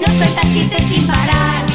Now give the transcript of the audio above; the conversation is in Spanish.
nos cuenta chistes sin parar.